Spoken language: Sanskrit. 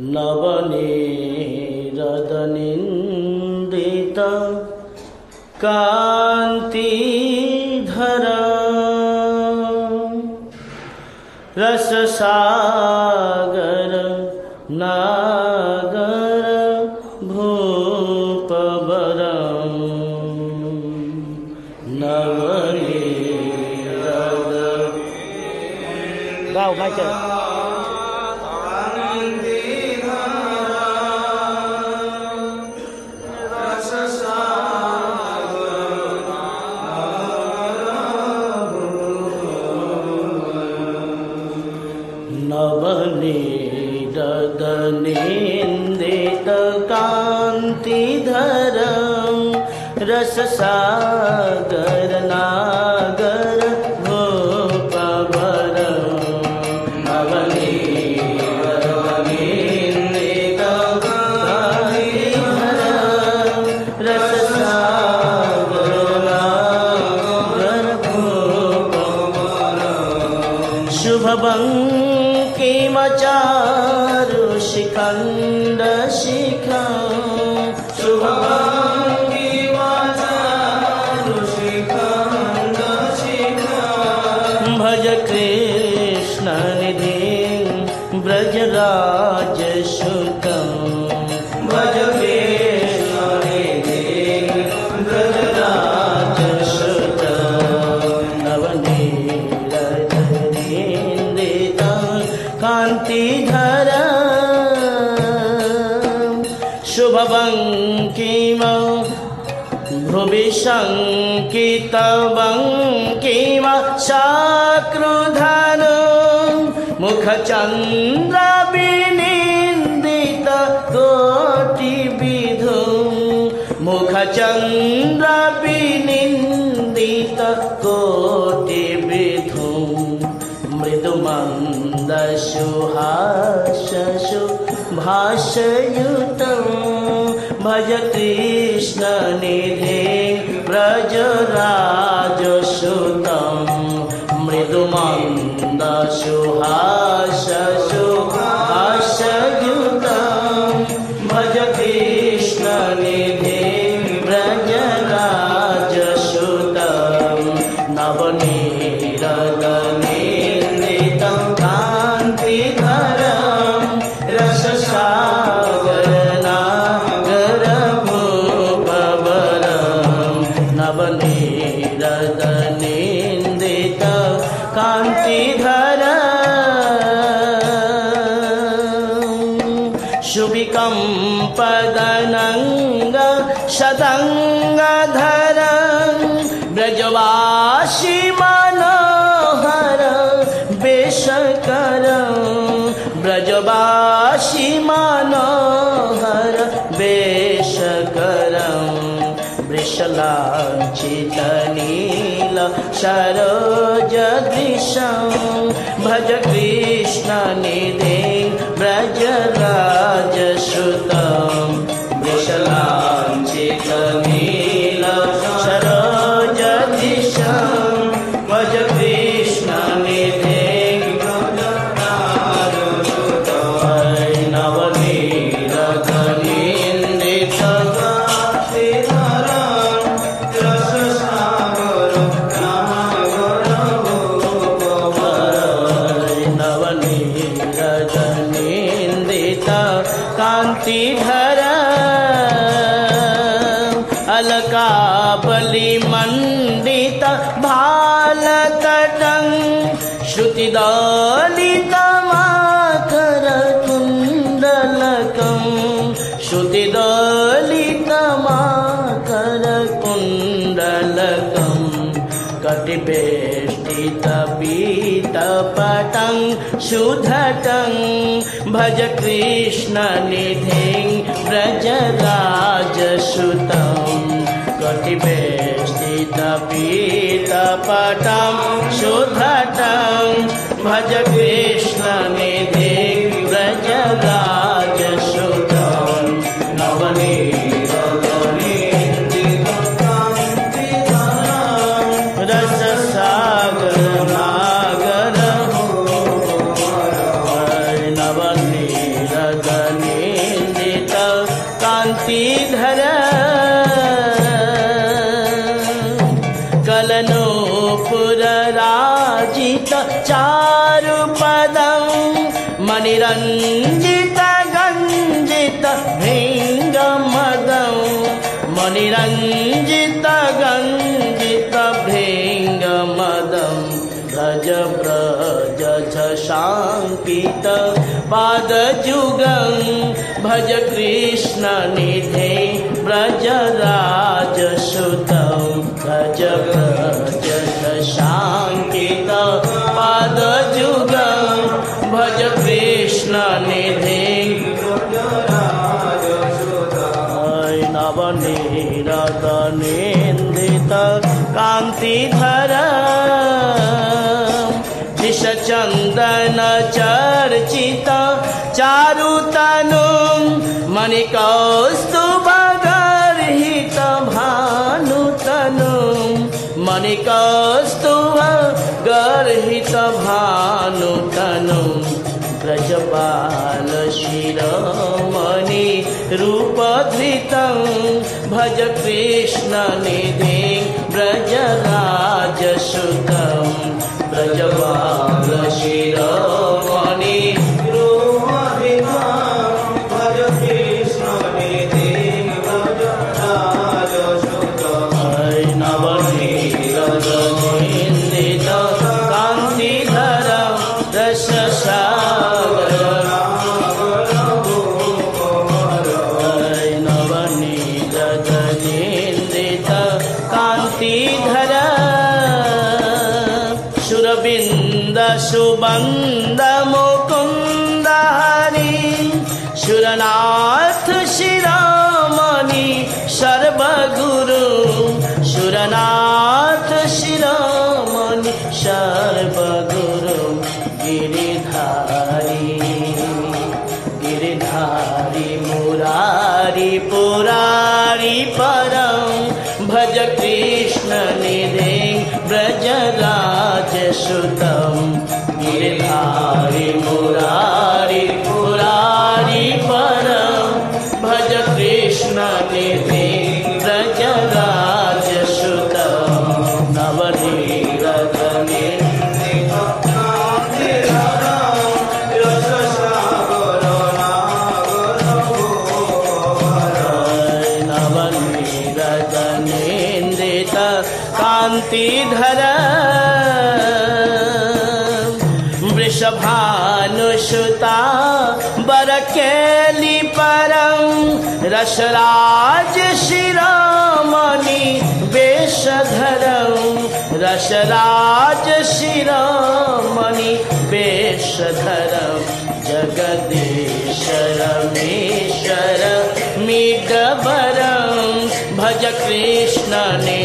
नवनीरदनिन्दित कान्तिधर। रससागर नागर भूपवर। नवनीरद रससागर नागर भोपवर नवनीरदनिन्दितकान्तिधरं रससागर नागर भोपवर शुभबङ्किमचारु शिखण्ड शिखा कृष्णनिधि व्रजराज भज कृष्णनिधि व्रजराज नवनीरदनिन्दित कान्तिधर। शुभवङ्किम भुवि शङ्कितवङ्किम शाक्रुधन मुखचन्द्रविनिन्दित कोटिविधु मुखचन्द्रविनिन्दित कोटिविधु मृदुमन्दसुहाससु भाषयुतं भज कृष्णनिधे व्रजराजसुतं मृदुमन्दसुहाससु भाषयुतं भज कृष्णनिधे व्रजराजसुतं नवनीरदनिन्दितं नवनीरदनिन्दित सरोजदृशं भज कृष्णनिधे व्रजराजसुतं कान्तिधर कटिवेष्टितपीतपटं सुधटं भज कृष्णनिधे व्रजराजसुतं कटिवेष्टितपीतपटं सुधटं भज कृष्णनिधे व्रजराजसुतं चारुपदम् मणिरञ्जित गञ्जित भृङ्गमदं मणिरञ्जित गञ्जित भृङ्ग भज गज व्रज शाङ्कित पादुगं भज कृष्णनिधे व्रजराजश्रुतं गज नवनीरदनेन्दित कान्तिधर। विषचन्दन चर्चित चारुतनु मणिकौस्तुभगर्हित भानुतनु मणिकौस्तुभ गर्हित भानुतनु ब्रजपाल शिरोमणि रूपधृतं। भज कृष्णनिधि ब्रजराजसुतं ब्रजपाल सुरबिन्द सुबन्द मुकुन्द हरि सुरनाथ शिरोमणि सर्वगुरु सुरनाथ शिरोमणि सर्वगुरु गिरिधारी वृषभानुसुता बरकेलि परं रसराज शिरोमणि वेशधरं रसराज शिरोमणि वेशधरं जगदीशरमेश्वर मिडबरं भज कृष्णनिधे